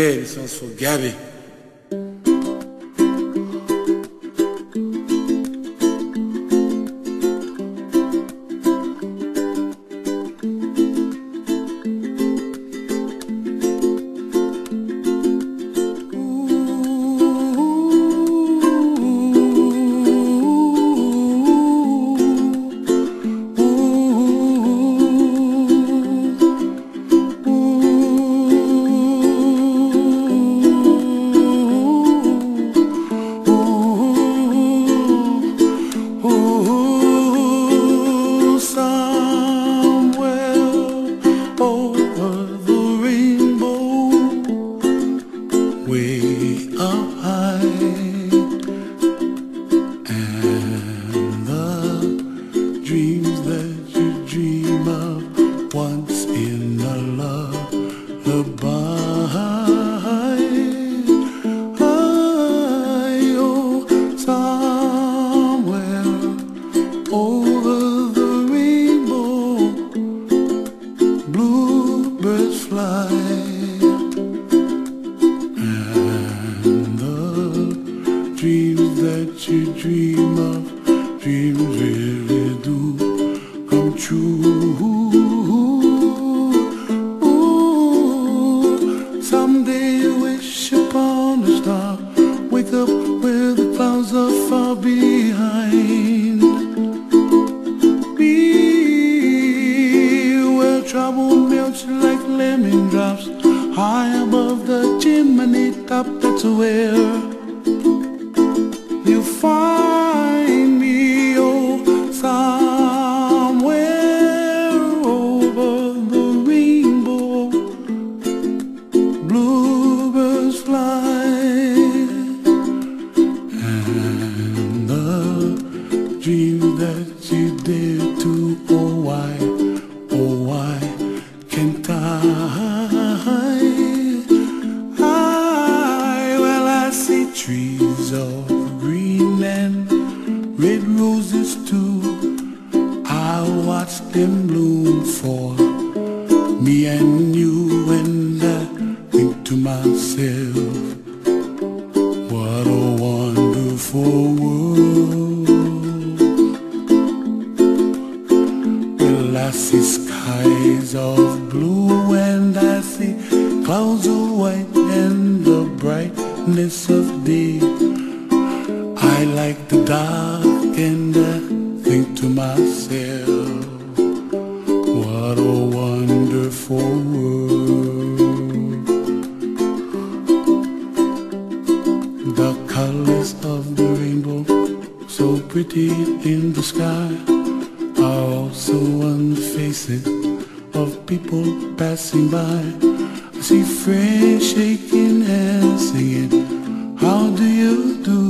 che mi sono su Gabi melts like lemon drops high above the chimney top. That's where you find what a wonderful world. Well, I see skies of blue and I see clouds of white and the brightness of day. I like the dark and I think to myself, what a wonderful world. Colors of the rainbow, so pretty in the sky, are also on the faces of people passing by. I see friends shaking hands, singing, How do you do?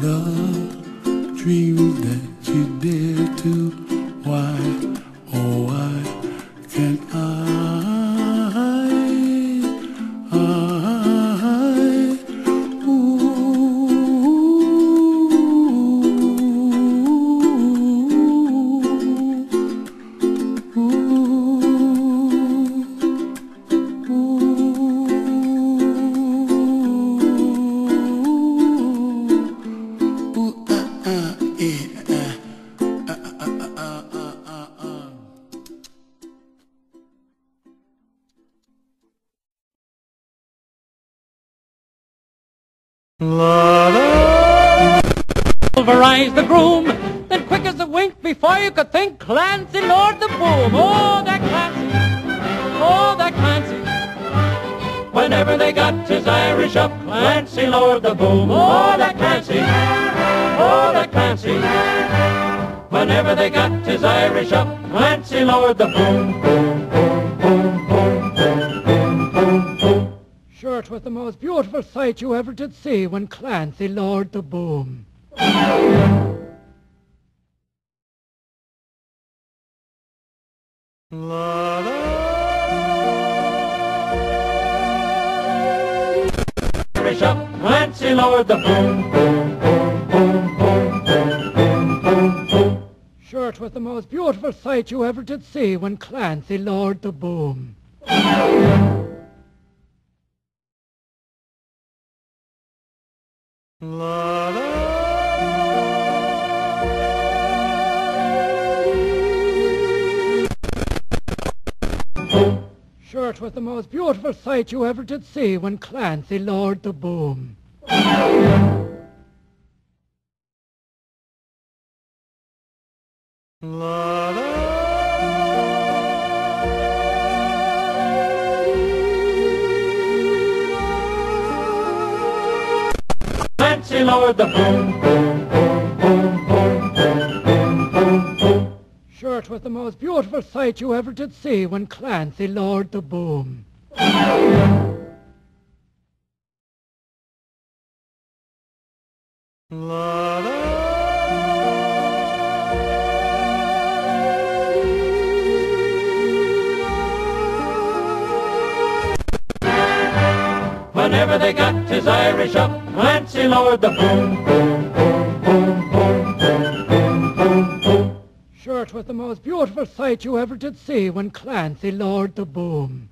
The dreams that you dare to, why, Pulverize the groom, then quick as a wink before you could think, Clancy Lord the Boom. Oh, that Clancy, oh, that Clancy. Whenever they got his Irish up, Clancy Lord the Boom. Oh, that Clancy oh, that Clancy. Whenever they got his Irish up, Clancy Lord the Boom, boom, boom, boom, boom, boom, boom, boom, boom. Sure, 'twas the most beautiful sight you ever did see when Clancy lowered the boom. Irish up, Clancy lowered the boom, boom, Sure, 'twas the most beautiful sight you ever did see when Clancy lowered the boom. Sure, 'twas the most beautiful sight you ever did see when Clancy lowered the boom. Clancy lowered the boom, boom, boom, boom, boom, boom, boom, boom, boom. Sure, 'twas the most beautiful sight you ever did see when Clancy lowered the boom. Whenever they got his Irish up, Clancy lowered the boom, boom, boom, boom, boom, boom, boom, boom, boom. Sure, 'twas the most beautiful sight you ever did see when Clancy lowered the boom.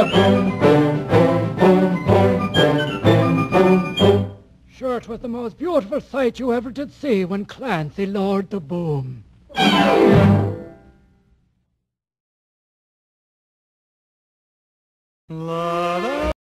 The boom, boom, boom, boom, boom, boom, boom, boom, boom. Sure, 'twas the most beautiful sight you ever did see when Clancy lowered the boom. La